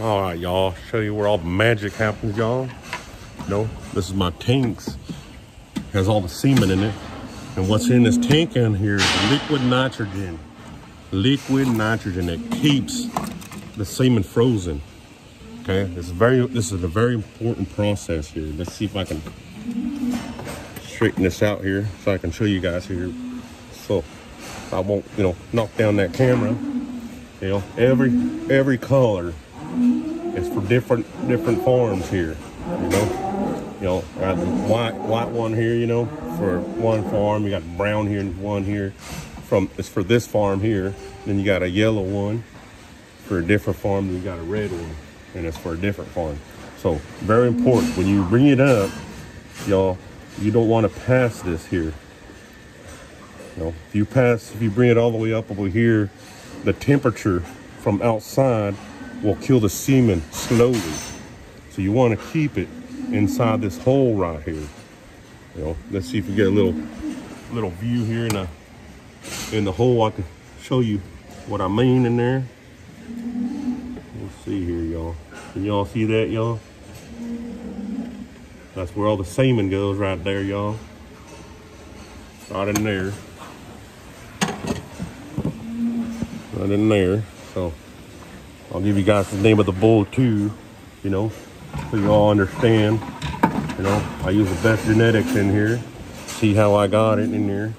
All right, y'all. Show you where all the magic happens, y'all. You know, this is my tanks. Has all the semen in it. And what's in this tank in here is liquid nitrogen. Liquid nitrogen that keeps the semen frozen. Okay, is very this is a very important process here. Let's see if I can straighten this out here so I can show you guys here. So I won't, you know, knock down that camera. You know, every every color is for different different farms here. You know, you know, got the white white one here. You know, for one farm. You got brown here and one here. From it's for this farm here. Then you got a yellow one for a different farm. Then you got a red one, and it's for a different farm. So very important when you bring it up, y'all. You don't want to pass this here. You know, if you pass, if you bring it all the way up over here, the temperature from outside will kill the semen slowly. So you want to keep it inside this hole right here. You know, let's see if we get a little little view here in the in the hole. I can show you what I mean in there. Let's see here, y'all. Can y'all see that, y'all? That's where all the semen goes right there, y'all. Right in there. Right in there. So I'll give you guys the name of the bull too, you know, so you all understand. You know, I use the best genetics in here. See how I got it in there.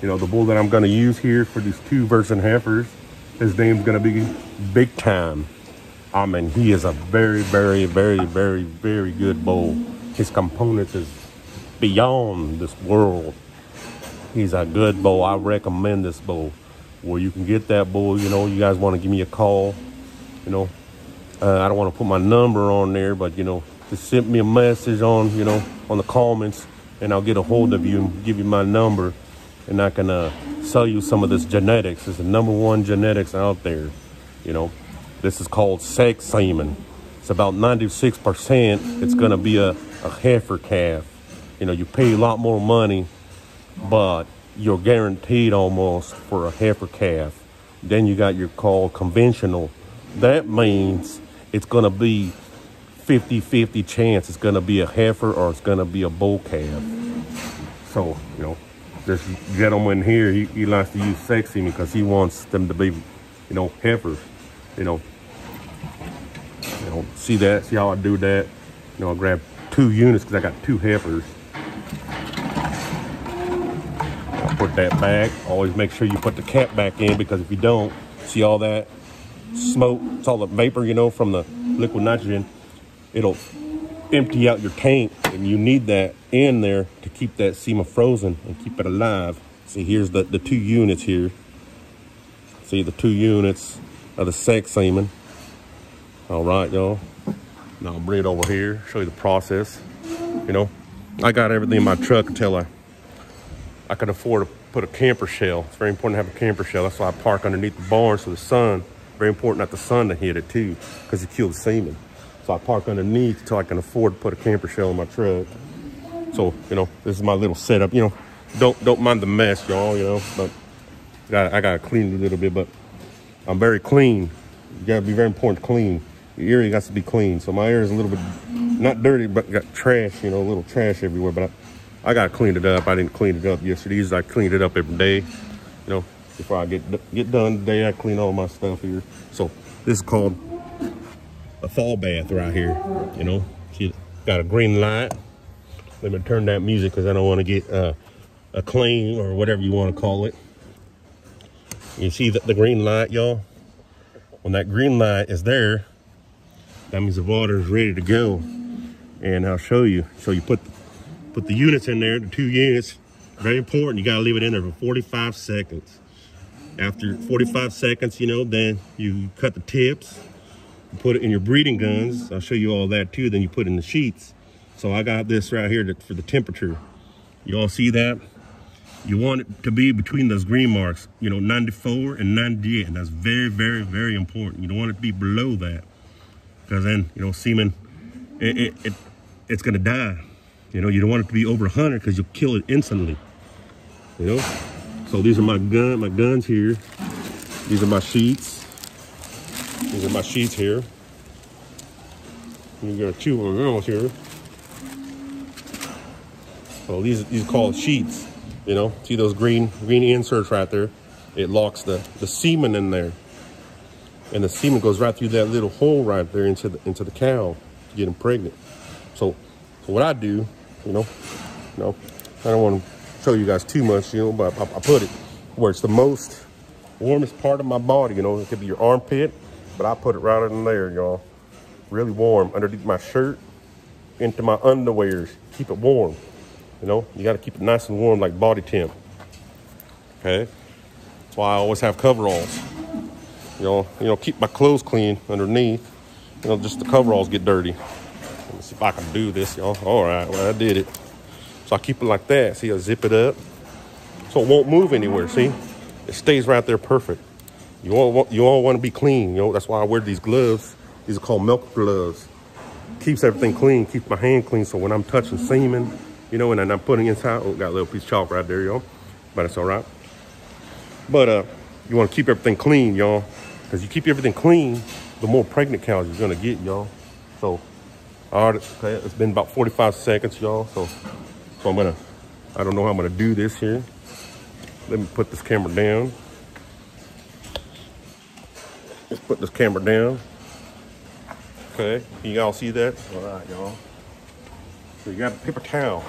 You know, the bull that I'm gonna use here for these two virgin heifers, his name's gonna be Big Time. I mean, he is a very, very, very, very, very good bull. His components is beyond this world. He's a good bull. I recommend this bull. Where you can get that bull, you know, you guys want to give me a call, you know. Uh, I don't want to put my number on there, but you know, just send me a message on, you know, on the comments, and I'll get a hold of you and give you my number, and I can uh, sell you some of this genetics. It's the number one genetics out there, you know. This is called sex semen. It's about 96%. It's going to be a, a heifer calf. You know, you pay a lot more money, but you're guaranteed almost for a heifer calf. Then you got your call conventional. That means it's going to be 50-50 chance it's going to be a heifer or it's going to be a bull calf. So, you know, this gentleman here, he, he likes to use sex semen because he wants them to be, you know, heifers. You know, you know, see that? See how I do that? You know, I grab two units because I got two heifers. Put that back. Always make sure you put the cap back in because if you don't, see all that smoke, it's all the vapor, you know, from the liquid nitrogen. It'll empty out your tank and you need that in there to keep that semen frozen and keep it alive. See, here's the, the two units here. See the two units of the sex semen. All right, y'all. Now I'll bring it over here, show you the process. You know, I got everything in my truck until I, I can afford to put a camper shell. It's very important to have a camper shell. That's why I park underneath the barn so the sun, very important not the sun to hit it too, because it kills semen. So I park underneath until I can afford to put a camper shell in my truck. So, you know, this is my little setup. You know, don't don't mind the mess, y'all, you know, but I gotta, I gotta clean it a little bit, but I'm very clean. You gotta be very important to clean. Your area got to be clean. So my area is a little bit, not dirty, but got trash, you know, a little trash everywhere. But I, I got to clean it up. I didn't clean it up yesterday. I cleaned it up every day. You know, before I get get done today, I clean all my stuff here. So this is called a thaw bath right here. You know, see, got a green light. Let me turn that music because I don't want to get uh, a clean or whatever you want to call it. You see the, the green light, y'all? When that green light is there, that means the water is ready to go. And I'll show you. So you put put the units in there, the two units. Very important. You gotta leave it in there for 45 seconds. After 45 seconds, you know, then you cut the tips, put it in your breeding guns. I'll show you all that too. Then you put in the sheaths. So I got this right here for the temperature. You all see that? You want it to be between those green marks, you know, 94 and 98. And that's very, very, very important. You don't want it to be below that because then, you know, semen, it, it, it, it's going to die. You know, you don't want it to be over 100 because you'll kill it instantly. You know? So these are my gun, my guns here. These are my sheaths. These are my sheaths here. You got two of them here. So these these are called sheaths. You know, see those green green inserts right there? It locks the the semen in there, and the semen goes right through that little hole right there into the into the cow to get them pregnant. So, so what I do, you know, you know, I don't want to show you guys too much, you know, but I, I put it where it's the most warmest part of my body. You know, it could be your armpit, but I put it right in there, y'all really warm underneath my shirt into my underwears. Keep it warm. You know, you got to keep it nice and warm like body temp. Okay? That's why I always have coveralls. You know, you know, keep my clothes clean underneath. You know, just the coveralls get dirty. See if I can do this, y'all. All right, well, I did it. So I keep it like that. See, I zip it up. So it won't move anywhere, see? It stays right there perfect. You all want, you all want to be clean, you know? That's why I wear these gloves these are called milk gloves. Keeps everything clean, keeps my hand clean. So when I'm touching semen, you know, and I'm putting inside, oh, got a little piece of chalk right there, y'all. But it's all right. But uh, you want to keep everything clean, y'all. Because you keep everything clean, the more pregnant cows you're going to get, y'all. So, all right, okay, it's been about 45 seconds, y'all. So, so I'm to, I don't know how I'm going to do this here. Let me put this camera down. Let's put this camera down. Okay, can y'all see that? All right, y'all. So you got a paper towel.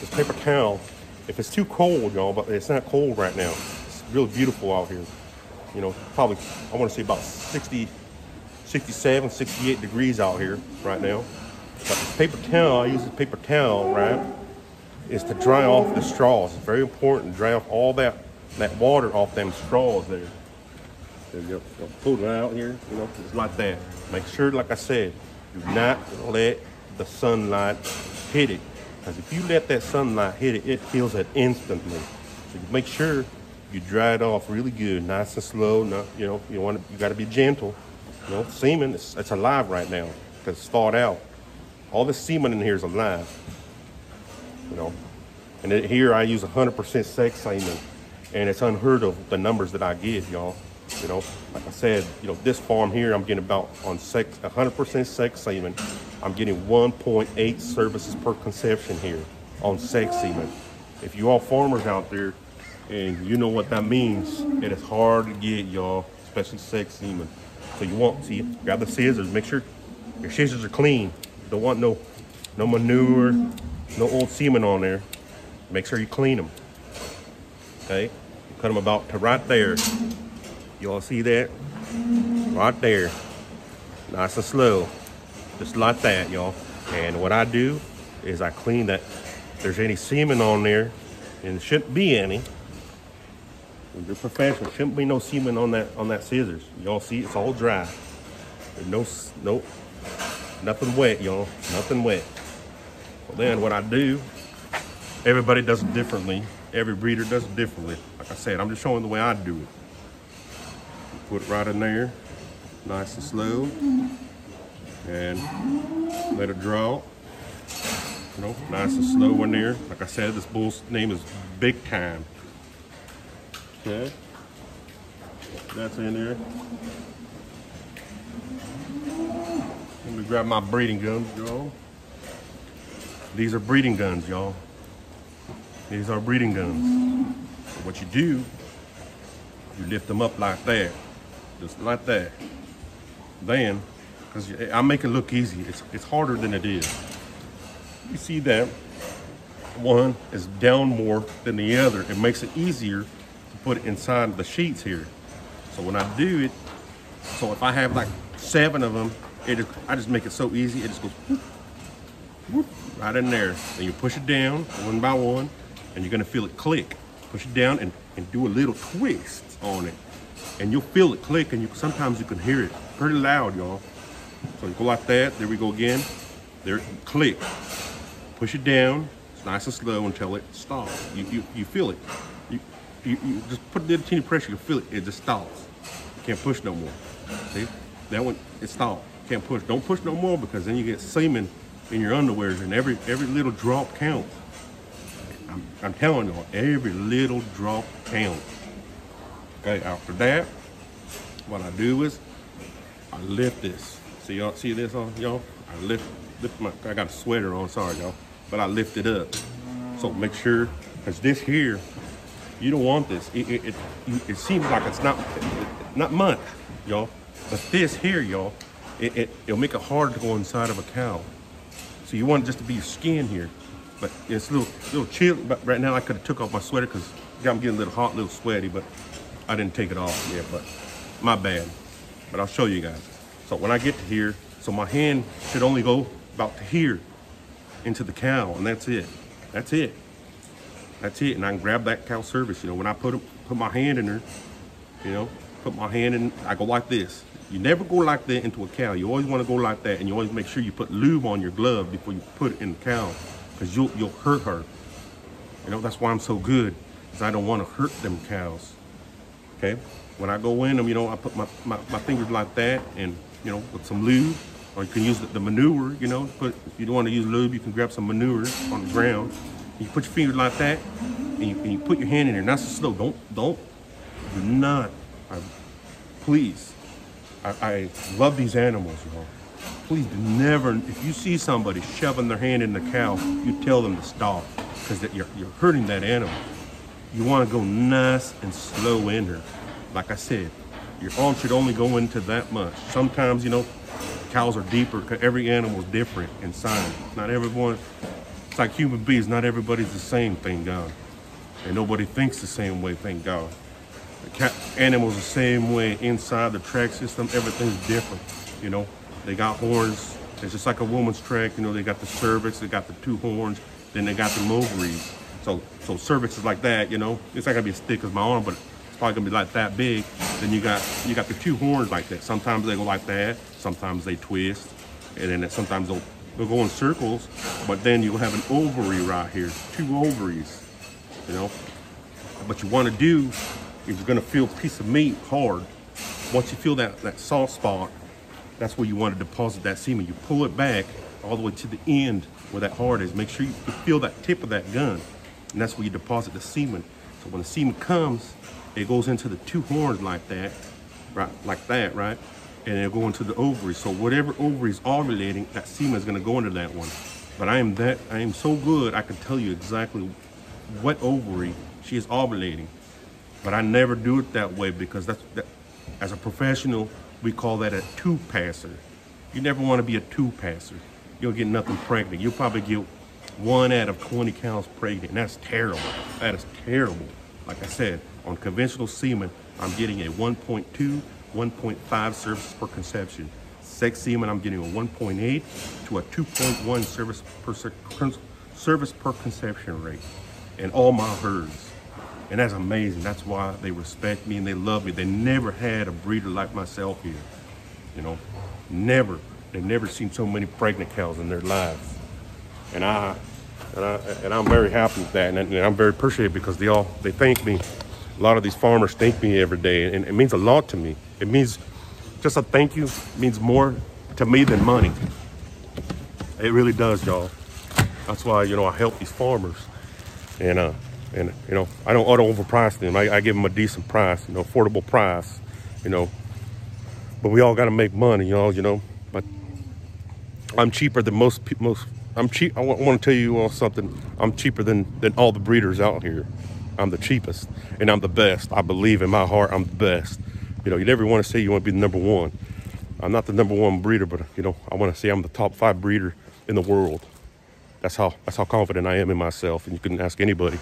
This paper towel, if it's too cold, y'all, but it's not cold right now. It's really beautiful out here. You know, probably, I want to say about 60, 67, 68 degrees out here right now. But this paper towel, I use this paper towel, right, is to dry off the straws. It's very important, to dry off all that, that water off them straws there. There you go. Pull it out here, you know, just like that. Make sure, like I said, do not let the sunlight hit it. Because if you let that sunlight hit it, it kills it instantly. So make sure you dry it off really good, nice and slow. Not, you know, you want to, you got to be gentle. You know, semen, it's, it's alive right now because it's thawed out. All the semen in here is alive. You know, and it, here I use 100% sex semen, and it's unheard of the numbers that I get, y'all. You know, like I said, you know, this farm here, I'm getting about on sex, 100% sex semen. I'm getting 1.8 services per conception here on sex semen. If you all farmers out there and you know what that means, it is hard to get y'all, especially sex semen. So you want, see, grab the scissors, make sure your scissors are clean. You don't want no, no manure, no old semen on there. Make sure you clean them. Okay, cut them about to right there. You all see that? Right there. Nice and slow. Just like that, y'all. And what I do is I clean that. If there's any semen on there, and shouldn't be any. You're professional. Shouldn't be no semen on that on that scissors. Y'all see it's all dry. There's no no nothing wet, y'all. Nothing wet. Well then what I do, everybody does it differently. Every breeder does it differently. Like I said, I'm just showing the way I do it. Put it right in there, nice and slow. And let it draw. You know, nice and slow in there. Like I said, this bull's name is Big Time. Okay. That's in there. Let me grab my breeding guns, y'all. These are breeding guns, y'all. These are breeding guns. So what you do, you lift them up like that just like that. Then, because I make it look easy, it's, it's harder than it is. You see that one is down more than the other. It makes it easier put it inside the sheaths here. So when I do it, so if I have like seven of them, it I just make it so easy. It just goes whoop, whoop, right in there. And you push it down one by one, and you're gonna feel it click. Push it down and, and do a little twist on it and you'll feel it click and you sometimes you can hear it pretty loud y'all so you go like that there we go again there click push it down it's nice and slow until it stops you you, you feel it you, you, just put a teeny pressure you can feel it it just stalls. you can't push no more see that one it stopped can't push don't push no more because then you get semen in your underwears and every every little drop counts I'm, I'm telling y'all every little drop counts Okay, after that, what I do is I lift this. See y'all, see this on y'all? I lift, lift my, I got a sweater on, sorry y'all. But I lift it up. So make sure, cause this here, you don't want this. It, it, it, it seems like it's not, not much, y'all. But this here, y'all, it, it, it'll make it hard to go inside of a cow. So you want it just to be your skin here. But it's a little, little chill. But right now I could have took off my sweater because I'm getting a little hot, a little sweaty, but I didn't take it off yet, but my bad. But I'll show you guys. So when I get to here, so my hand should only go about to here into the cow, and that's it. That's it. That's it. And I can grab that cow service. You know, when I put put my hand in there, you know, put my hand in, I go like this. You never go like that into a cow. You always want to go like that, and you always make sure you put lube on your glove before you put it in the cow, because you'll you'll hurt her. You know, that's why I'm so good, because I don't want to hurt them cows. Okay, when I go in them, you know, I put my, my, my fingers like that, and you know, with some lube, or you can use the, the manure. You know, put if you don't want to use lube, you can grab some manure on the ground. You put your finger like that, and you, and you put your hand in there. Not so slow. Don't don't do not. I, please I, I love these animals, y'all. Please do never, if you see somebody shoving their hand in the cow, you tell them to stop because you're, you're hurting that animal. You want to go nice and slow in her. Like I said, your arm should only go into that much. Sometimes, you know, cows are deeper because every animal is different in size. Not everyone, like human beings, not everybody's the same, thank God. And nobody thinks the same way, thank God animals the same way inside the tract system. Everything's different, you know. They got horns. It's just like a woman's tract, you know. They got the cervix, they got the two horns, then they got the ovaries. So, so cervix is like that, you know. It's not gonna be as thick as my arm, but it's probably gonna be like that big. Then you got you got the two horns like that. Sometimes they go like that. Sometimes they twist, and then sometimes they'll they'll go in circles. But then you'll have an ovary right here, two ovaries, you know. What you want to do is you're gonna feel a piece of meat hard. Once you feel that, that soft spot, that's where you want to deposit that semen. You pull it back all the way to the end where that hard is. Make sure you feel that tip of that gun. And that's where you deposit the semen. So when the semen comes, it goes into the two horns like that, right? Like that, right? And it'll go into the ovary. So whatever ovary is ovulating, that semen is gonna go into that one. But I am that, I am so good, I can tell you exactly what ovary she is ovulating. But I never do it that way because that's that, as a professional, we call that a two passer. You never want to be a two passer. You'll get nothing pregnant. You'll probably get one out of 20 cows pregnant. And that's terrible. That is terrible. Like I said, on conventional semen, I'm getting a 1.2, 1.5 services per conception. Sex semen, I'm getting a 1.8 to a 2.1 service per, service per conception rate in all my herds. And that's amazing. That's why they respect me and they love me. They never had a breeder like myself here. You know, never. They've never seen so many pregnant cows in their lives. And I, and, I, and I'm very happy with that. And, I'm very appreciative because they all, they thank me. A lot of these farmers thank me every day. And it means a lot to me. It means, just a thank you means more to me than money. It really does, y'all. That's why, you know, I help these farmers. And, uh, and you know I don't overprice them. I, I give them a decent price, you know, affordable price, you know. But we all got to make money, know. You know, but I'm cheaper than most most. I'm cheap. I want to tell you all something. I'm cheaper than than all the breeders out here. I'm the cheapest, and I'm the best. I believe in my heart, I'm the best. You know, you never want to say you want to be the number one. I'm not the number one breeder, but you know, I want to say I'm the top five breeder in the world. That's how that's how confident I am in myself, and you can ask anybody.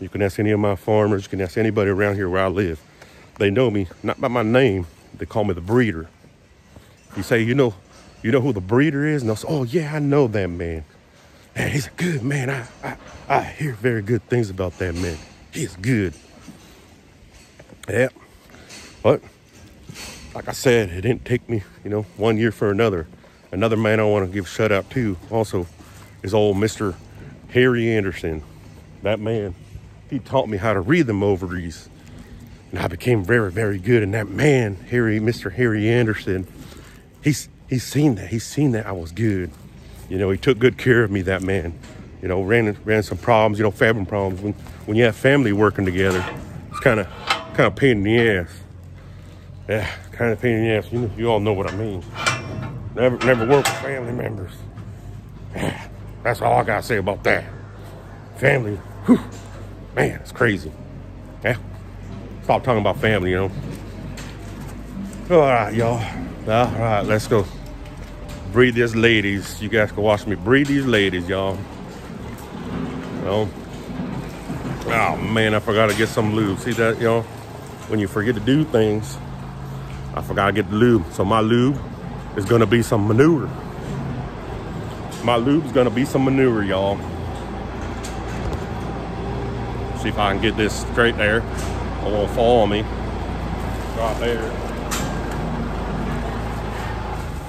You can ask any of my farmers, you can ask anybody around here where I live. They know me, not by my name, they call me the breeder. You say, you know, you know who the breeder is? And they'll say, oh yeah, I know that man. Man, he's a good man. I, I, I hear very good things about that man. He's good. Yeah. But like I said, it didn't take me, you know, one year for another. Another man I want to give shout out to also is old Mr. Harry Anderson. That man he taught me how to read them ovaries. And I became very, very good. And that man, Harry, Mr. Harry Anderson, he's he's seen that. He's seen that I was good. You know, he took good care of me, that man. You know, ran ran some problems, you know, family problems. When when you have family working together, it's kind of kind of pain in the ass. Yeah, kind of pain in the ass. You, you all know what I mean. Never, never work with family members. Yeah, that's all I gotta say about that. Family, whew, man, it's crazy. Yeah, stop talking about family, you know. All right, y'all. All right, let's go. Breathe these ladies. You guys can watch me breathe these ladies, y'all. Oh, oh man, I forgot to get some lube. See that, y'all? When you forget to do things, I forgot to get the lube. So my lube is gonna be some manure. My lube's gonna be some manure, y'all. See if I can get this straight there. It won't fall on me. Right there.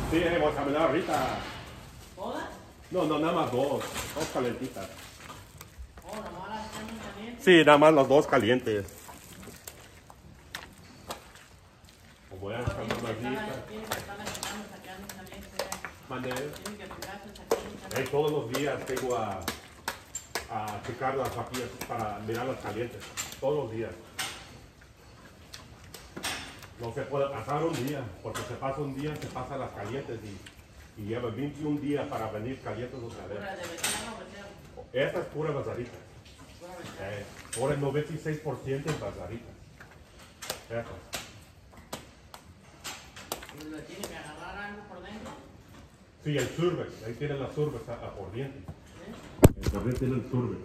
Sí, eh, vamos a caminar ahorita. ¿Todas? No, no, nada más dos. Dos calentitas. Oh, nomás las tengo calientes. Sí, nada más los dos calientes. Que aquí. estar- sacando calientes. Mandé. Eh, todos los días tengo a, a checar las vacías para mirar las calientes. Todos los días. No se puede pasar un día, porque se pasa un día, se pasa las calientes y, y lleva 21 días para venir calientes otra vez. Esta es pura bazarita. Eh, por el 96% es bazarita. Esta. Y le tiene que agarrar algo por dentro. Sí, el surbex, ahí tiene la surbex a, a por diente. ¿eh? El corriente tiene el surbex.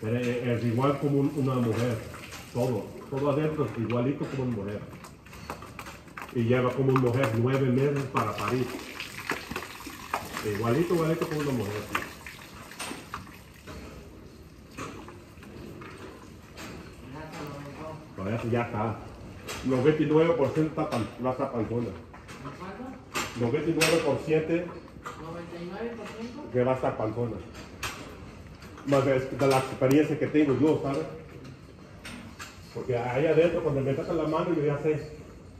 Pero es, igual como un- una mujer, todo, todo adentro es igualito como una mujer. Y lleva como una mujer nueve meses para parir. Igualito, igualito como una mujer. Lo. Pero eso ya está. 99% está pan, no está panzona. ¿De cuánto? 99% 99%. que va a estar panzona. Más de, de la experiencia que tengo yo, ¿sabes? Porque ahí adentro, cuando me tocan la mano, yo ya sé,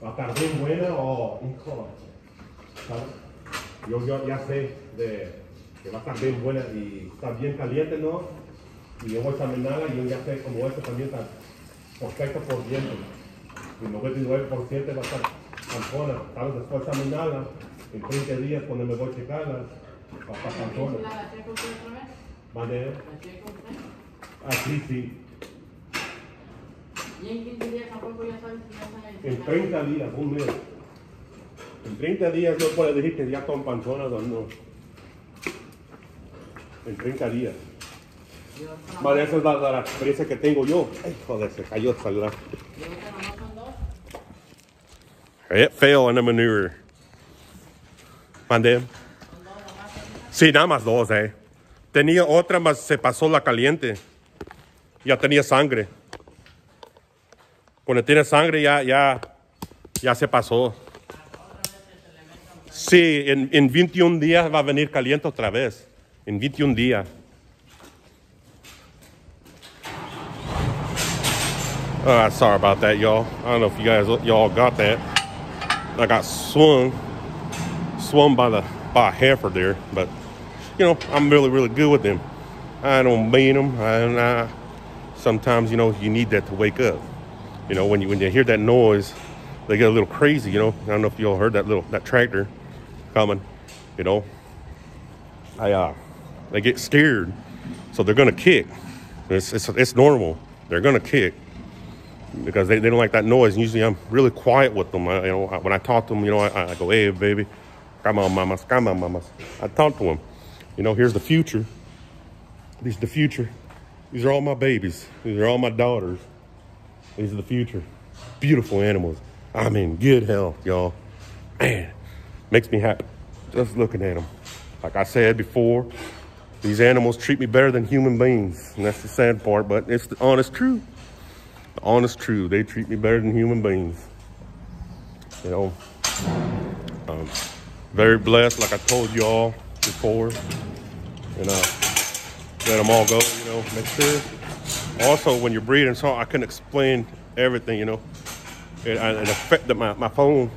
va a estar bien buena o hijo, ¿sabes? Yo, ya sé que va a estar bien buena y está bien caliente, ¿no? Y yo voy a examinarla y yo ya sé como esto también está perfecto por dentro. Y el 99% va a estar panzona. ¿Sabes? Después de examinarla, en 30 días, cuando me voy a checarla, va a estar panzona. ¿La usted otra vez? ¿Vale? ¿La usted? Así sí. Y en 15 días tampoco ya sabes si ya En sabe. 30 días, un mes. En 30 días no puedo decir que ya están panzonas o no. En 30 días. Vale, esa es la, la- la experiencia que tengo yo. Ay, joder, se cayó el celular. y ahorita nomás son dos. It fell in the manure. ¿Mandé? Sí, nada más dos, eh. Tenía otra, más se pasó la caliente. Ya tenía sangre. Cuando tiene sangre ya, ya, ya se pasó. Sí, en, en 21 días va a venir caliente otra vez. En 21 días. Uh, sorry about that, y'all. I don't know if you guys y'all got that. I got swung swung by the by a heifer there, but you know I'm really really good with them. I don't beat them, and I, sometimes you know you need that to wake up. You know when you when you hear that noise, they get a little crazy. You know I don't know if you all heard that little that tractor coming. You know, I uh they get scared, so they're gonna kick. It's it's, it's normal. They're gonna kick because they, they don't like that noise. And usually I'm really quiet with them. I, you know, I- when I talk to them, you know, I, I go, hey, baby, come on, mamas, come on, mamas. I talk to them. You know, here's the future. These the future. These are all my babies. These are all my daughters. These are the future. Beautiful animals. I'm in good health, y'all. Man, makes me happy just looking at them. Like I said before, these animals treat me better than human beings. And that's the sad part, but it's the honest truth the honest truth. They treat me better than human beings. You know, um, very blessed, like I told you all before. And uh, let them all go, you know, make sure. Also, when you're breeding, so I couldn't explain everything, you know. It, and it affected my, my phone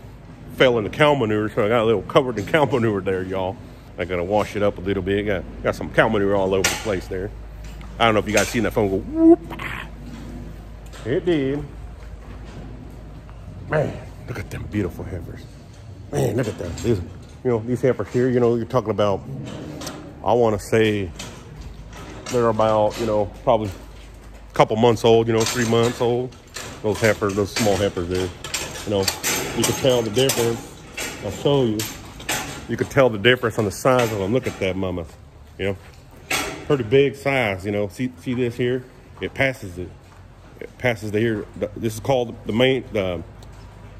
fell in the cow manure, so I got a little covered in cow manure there, y'all. I gotta wash it up a little bit. Got, got some cow manure all over the place there. I don't know if you guys seen that phone go whoop. It did. Man, look at them beautiful heifers. Man, look at them. These, you know, these heifers here, you know, you're talking about, I want to say they're about, you know, probably a couple months old, you know, three months old. Those heifers, those small heifers there. You know, you can tell the difference. I'll show you. You can tell the difference on the size of them. Look at that mama. You know, pretty big size, you know. See see this here? It passes it. Passes the here. This is called the main the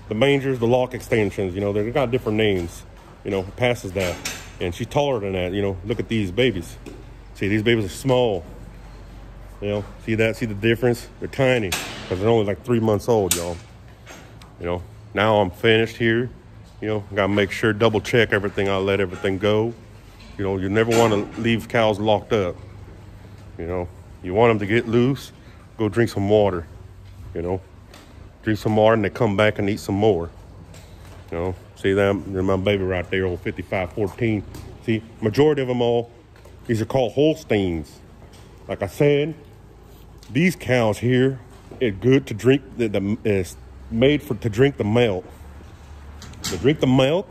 the mangers, the lock extensions, you know, they've got different names. You know, passes that. And she's taller than that, you know. Look at these babies. See, these babies are small. You know, see that? See the difference? They're tiny because they're only like three months old, y'all. You know, now I'm finished here. You know, gotta make sure, double check everything. I let everything go. You know, you never want to leave cows locked up. You know, you want them to get loose, go drink some water. You know, drink some water and they come back and eat some more. You know, see them? There's my baby right there, old 5514. See, majority of them all, these are called Holsteins. Like I said, these cows here is good to drink, the, the, is made for to drink the milk. To drink the milk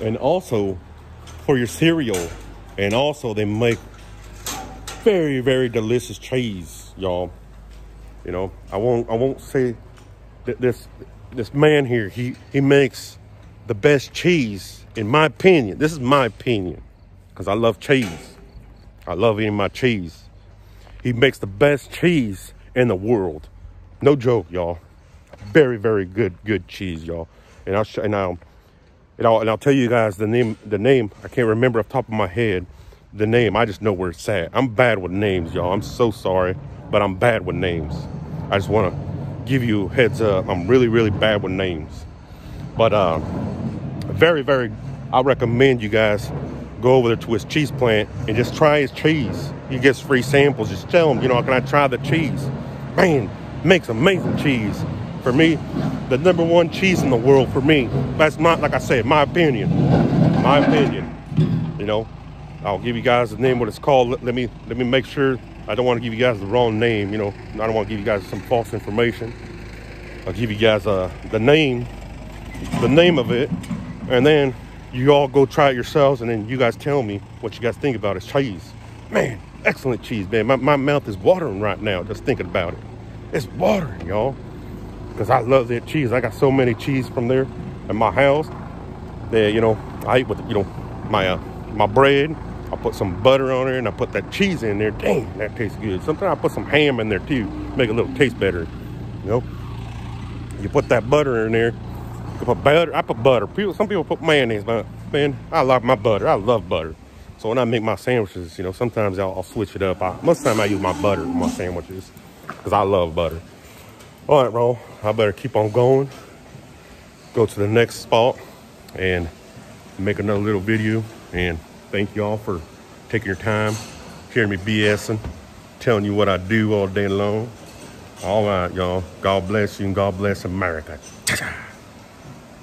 and also for your cereal. And also they make very, very delicious cheese, y'all. You know, I won't I won't say that this this man here, he he makes the best cheese, in my opinion. This is my opinion. Because I love cheese. I love eating my cheese. He makes the best cheese in the world. No joke, y'all. Very, very good, good cheese, y'all. And I'll and I'll and I'll, and I'll tell you guys the name. The name I can't remember off the top of my head. The name I just know where it's at. I'm bad with names, y'all. I'm so sorry, but I'm bad with names. I just want to give you heads up. I'm really, really bad with names. But uh, very, very. I recommend you guys go over there to his cheese plant and just try his cheese. He gets free samples. Just tell him, you know, can I try the cheese? Man, makes amazing cheese. For me, the number one cheese in the world for me. That's not, like I said, my opinion. My opinion. You know, I'll give you guys the name, what it's called. Let me let me make sure. I don't want to give you guys the wrong name. You know, I don't want to give you guys some false information. I'll give you guys uh, the name, the name of it, and then you all go try it yourselves, and then you guys tell me what you guys think about his cheese. Man, excellent cheese, man. My, my mouth is watering right now just thinking about it. It's watering, y'all because I love that cheese. I got so many cheese from there in my house that you know I eat with you know my uh, my bread. I put some butter on there and I put that cheese in there. Dang, oh. that tastes good. Sometimes I put some ham in there too, make it a little taste better. You know, you put that butter in there. You put butter. I put butter. People, some people put mayonnaise, but man, I like my butter. I love butter. So when I make my sandwiches, you know, sometimes I'll, I'll switch it up. I, most of the time I use my butter in my sandwiches because I love butter. All right, bro. I better keep on going. Go to the next spot and make another little video. And thank you all for taking your time, hearing me BSing, telling you what I do all day long. All right, y'all. God bless you and God bless America.